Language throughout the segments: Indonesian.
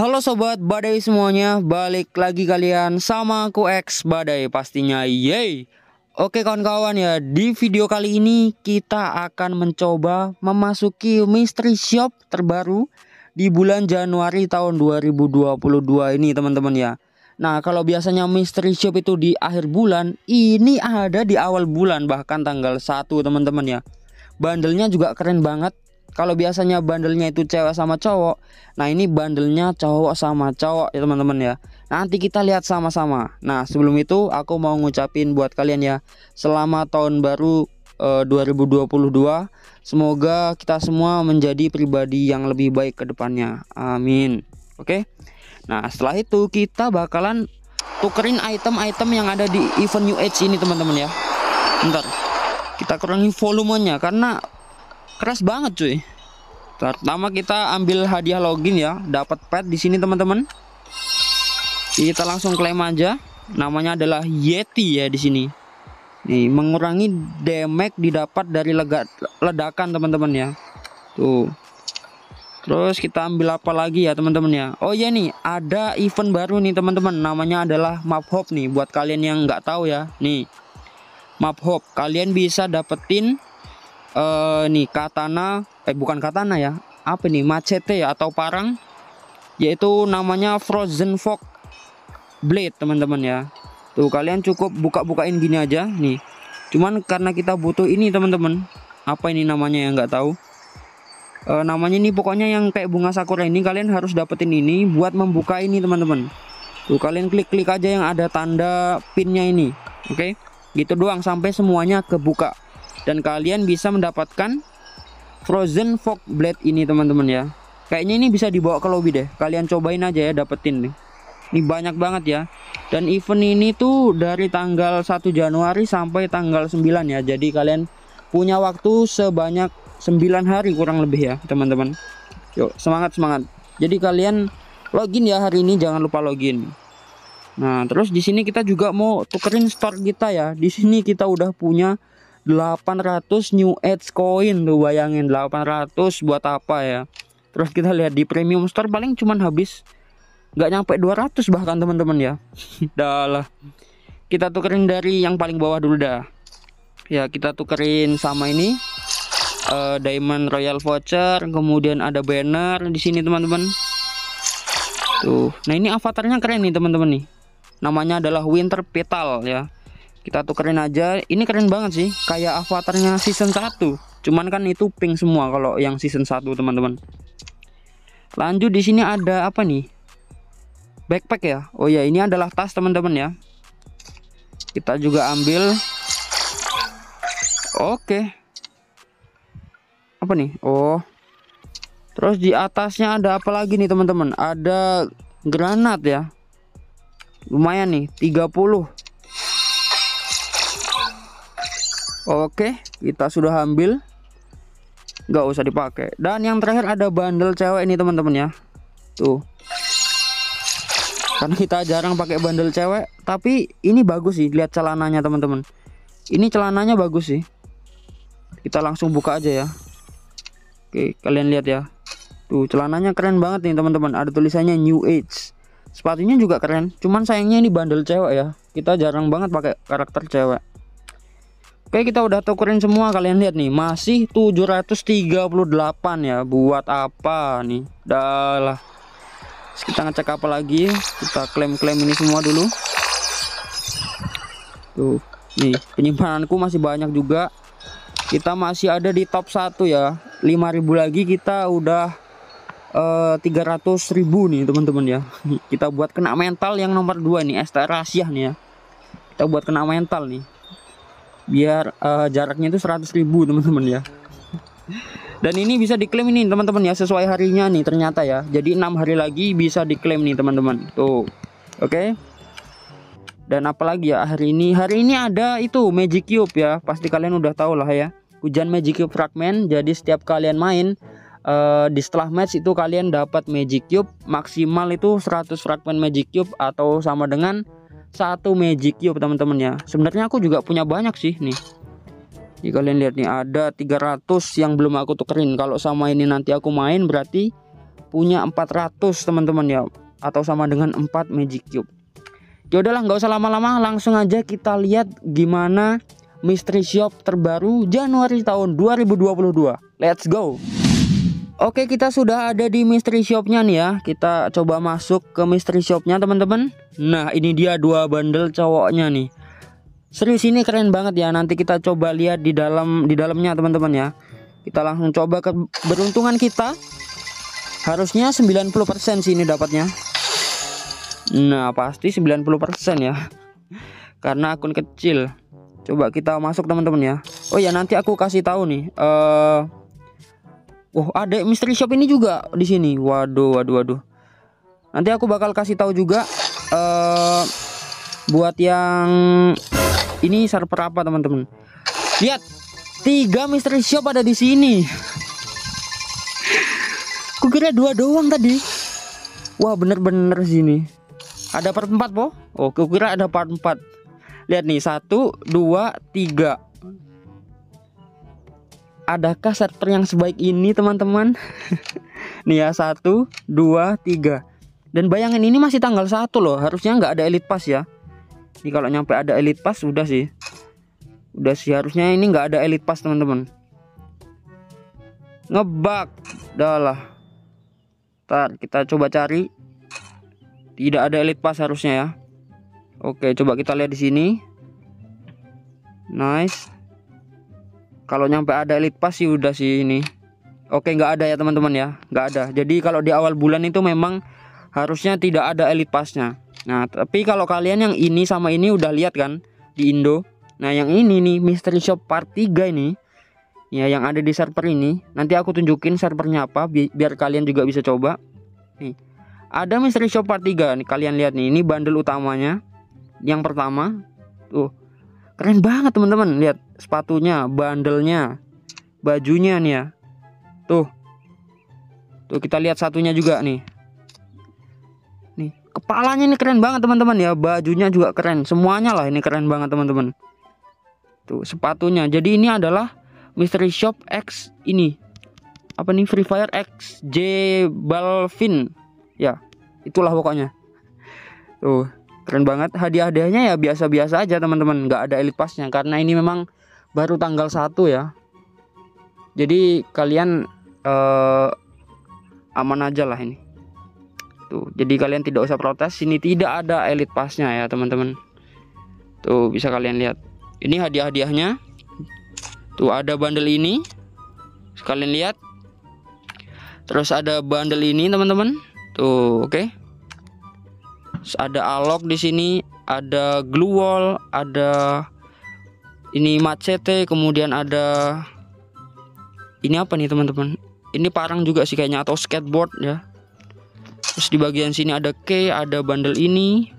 Halo sobat badai semuanya, balik lagi kalian sama aku X Badai pastinya yeay Oke kawan-kawan ya, di video kali ini kita akan mencoba memasuki mystery shop terbaru di bulan Januari tahun 2022 ini teman-teman ya. Nah kalau biasanya mystery shop itu di akhir bulan, ini ada di awal bulan bahkan tanggal 1 teman-teman ya. Bandelnya juga keren banget kalau biasanya bandelnya itu cewek sama cowok nah ini bandelnya cowok sama cowok ya teman-teman ya. Nanti kita lihat sama-sama. Nah sebelum itu aku mau ngucapin buat kalian ya selamat tahun baru eh, 2022 semoga kita semua menjadi pribadi yang lebih baik ke depannya. Amin. Oke? Nah setelah itu kita bakalan tukerin item-item yang ada di event New Age ini teman-teman ya. Bentar. Kita kurangi volumenya karena keras banget cuy. Pertama kita ambil hadiah login ya. Dapat pet di sini teman-teman. Kita langsung klaim aja. Namanya adalah Yeti ya di sini. Nih mengurangi damage didapat dari lega, ledakan teman-teman ya. Tuh. Terus kita ambil apa lagi ya teman-teman ya? Oh ya nih. Ada event baru nih teman-teman. Namanya adalah map hop nih. Buat kalian yang nggak tahu ya. Nih. Map hop kalian bisa dapetin uh, nih katana eh bukan katana ya. Apa nih? Machete ya atau parang. Yaitu namanya frozen fog blade teman-teman ya. Tuh kalian cukup buka-bukain gini aja nih. Cuman karena kita butuh ini teman-teman. Apa ini namanya yang nggak tahu. E, namanya ini pokoknya yang kayak bunga sakura ini kalian harus dapetin ini buat membuka ini teman-teman. Tuh kalian klik-klik aja yang ada tanda pinnya ini oke? Okay? gitu doang sampai semuanya kebuka dan kalian bisa mendapatkan Frozen Fog Blade ini teman-teman ya. Kayaknya ini bisa dibawa ke lobby deh. Kalian cobain aja ya dapetin nih. Ini banyak banget ya. Dan event ini tuh dari tanggal 1 Januari sampai tanggal 9 ya. Jadi kalian punya waktu sebanyak 9 hari kurang lebih ya teman-teman. Yuk semangat semangat. Jadi kalian login ya hari ini jangan lupa login. Nah terus di sini kita juga mau tukerin store kita ya. Di sini kita udah punya 800 new age coin tuh bayangin 800 buat apa ya? Terus kita lihat di premium store paling cuman habis nggak nyampe 200 bahkan teman-teman ya. Dah lah. Kita tukerin dari yang paling bawah dulu dah. Ya kita tukerin sama ini uh, diamond royal voucher kemudian ada banner di sini teman-teman. Tuh. Nah ini avatarnya keren nih teman-teman nih. Namanya adalah winter petal ya kita tukerin aja. Ini keren banget sih kayak avatarnya season 1 cuman kan itu pink semua kalau yang season 1 teman-teman. Lanjut di sini ada apa nih? Backpack ya? Oh ya ini adalah tas teman-teman ya. Kita juga ambil. Oke. Apa nih? Oh. Terus di atasnya ada apa lagi nih teman-teman? Ada granat ya. Lumayan nih 30 Oke, kita sudah ambil. Gak usah dipakai. Dan yang terakhir ada bandel cewek ini teman-teman ya. Tuh. Karena kita jarang pakai bandel cewek, tapi ini bagus sih lihat celananya teman-teman. Ini celananya bagus sih. Kita langsung buka aja ya. Oke, kalian lihat ya. Tuh, celananya keren banget nih teman-teman. Ada tulisannya New Age. Sepatunya juga keren. Cuman sayangnya ini bandel cewek ya. Kita jarang banget pakai karakter cewek. Oke kita udah tukerin semua. Kalian lihat nih masih 738 ya. Buat apa nih? Dah lah kita ngecek apa lagi? Kita klaim-klaim ini semua dulu. Tuh nih penyimpananku masih banyak juga. Kita masih ada di top 1 ya. 5000 lagi kita udah uh, eh, 300.000 nih teman-teman ya. Kita buat kena mental yang nomor 2 nih STR Asia nih ya. Kita buat kena mental nih biar uh, jaraknya itu 100 ribu teman-teman ya. Dan ini bisa diklaim ini teman-teman ya sesuai harinya nih ternyata ya. Jadi enam hari lagi bisa diklaim nih teman-teman. Tuh. Oke? Okay? dan apalagi ya hari ini hari ini ada itu magic cube ya. Pasti kalian udah tahu lah ya. Hujan magic cube fragment. Jadi setiap kalian main uh, di setelah match itu kalian dapat magic cube. Maksimal itu 100 fragment magic cube atau sama dengan satu magic cube teman-teman ya. Sebenarnya aku juga punya banyak sih nih. Jadi kalian lihat nih ada 300 yang belum aku tukerin. Kalau sama ini nanti aku main berarti punya 400 teman-teman ya. Atau sama dengan 4 magic cube. Ya udahlah nggak usah lama-lama langsung aja kita lihat gimana mystery shop terbaru Januari tahun 2022 let's go Oke kita sudah ada di mystery shopnya nih ya. Kita coba masuk ke mystery shopnya teman-teman. Nah ini dia dua bundle cowoknya nih. Serius ini keren banget ya. Nanti kita coba lihat di dalam di dalamnya teman-teman ya. Kita langsung coba ke beruntungan kita. Harusnya 90% sih ini dapatnya. Nah pasti 90% ya. Karena akun kecil. Coba kita masuk teman-teman ya. Oh ya nanti aku kasih tahu nih uh, Oh, ada mystery shop ini juga di sini. Waduh, waduh, waduh. Nanti aku bakal kasih tahu juga uh, buat yang ini server apa, teman-teman. Lihat, tiga mystery shop ada di sini. Kukira dua doang tadi. Wah, bener-bener sini. Ada part 4, po? Oh, kukira ada part 4. Lihat nih, satu, dua, tiga adakah server yang sebaik ini teman-teman? Nih ya satu dua tiga. Dan bayangin ini masih tanggal satu loh. Harusnya nggak ada elite pass ya. Ini kalau nyampe ada elite pass sudah sih. Udah sih harusnya ini nggak ada elite pass teman-teman. Ngebug. Dah lah. Ntar kita coba cari. Tidak ada elite pass harusnya ya. Oke coba kita lihat di sini. Nice kalau nyampe ada elite pass sih udah sih ini. Oke nggak ada ya teman-teman ya. Nggak ada. Jadi kalau di awal bulan itu memang harusnya tidak ada elite passnya. Nah tapi kalau kalian yang ini sama ini udah lihat kan di Indo. Nah yang ini nih mystery shop part 3 ini ya yang ada di server ini nanti aku tunjukin servernya apa bi biar kalian juga bisa coba. Nih ada mystery shop part 3 nih kalian lihat nih. Ini bundle utamanya. Yang pertama tuh keren banget teman-teman. Lihat sepatunya bandelnya bajunya nih ya. Tuh. Tuh kita lihat satunya juga nih. Nih kepalanya ini keren banget teman-teman ya. Bajunya juga keren. Semuanya lah ini keren banget teman-teman. Tuh sepatunya. Jadi ini adalah mystery shop X ini. Apa nih? Free Fire X J Balvin. Ya itulah pokoknya. Tuh keren banget. Hadiah-hadiahnya ya biasa-biasa aja teman-teman. Nggak ada elite passnya karena ini memang baru tanggal 1 ya. Jadi kalian uh, aman aja lah ini. Tuh jadi kalian tidak usah protes. Ini tidak ada elite passnya ya teman-teman. Tuh bisa kalian lihat. Ini hadiah-hadiahnya. Tuh ada bundle ini. Kalian lihat. Terus ada bundle ini teman-teman. Tuh oke. okay ada alok di sini ada glue wall ada ini macete kemudian ada ini apa nih teman-teman? Ini parang juga sih kayaknya atau skateboard ya. Terus di bagian sini ada key ada bundle ini.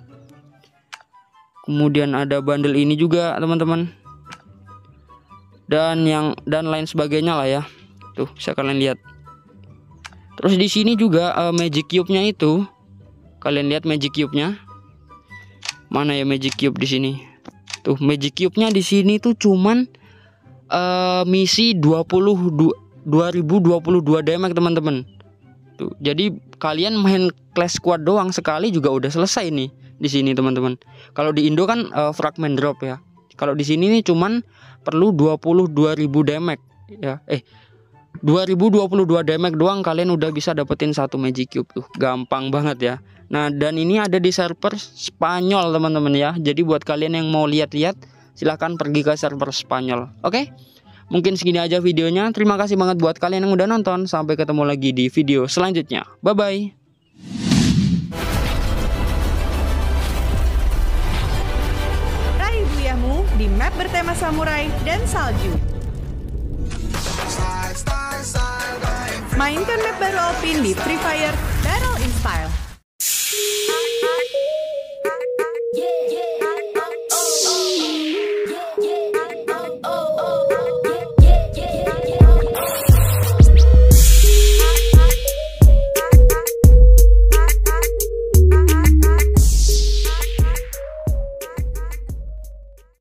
Kemudian ada bundle ini juga teman-teman. Dan yang dan lain sebagainya lah ya. Tuh bisa kalian lihat. Terus di sini juga uh, magic cube nya itu Kalian lihat magic cube-nya? Mana ya magic cube di sini? Tuh, magic cube-nya di sini tuh cuman uh, misi 20 2022 damage teman-teman. Tuh, jadi kalian main class squad doang sekali juga udah selesai nih di sini teman-teman. Kalau di Indo kan uh, fragment drop ya. Kalau di sini nih cuman perlu 22.000 damage ya. Eh 2022 damage doang kalian udah bisa dapetin satu magic cube tuh. Gampang banget ya. Nah, dan ini ada di server Spanyol, teman-teman ya. Jadi buat kalian yang mau lihat-lihat, silahkan pergi ke server Spanyol. Oke? Mungkin segini aja videonya. Terima kasih banget buat kalian yang udah nonton. Sampai ketemu lagi di video selanjutnya. Bye-bye. Raih buyamu di map bertema samurai dan salju. Mainkan map baru Alpin di Free Fire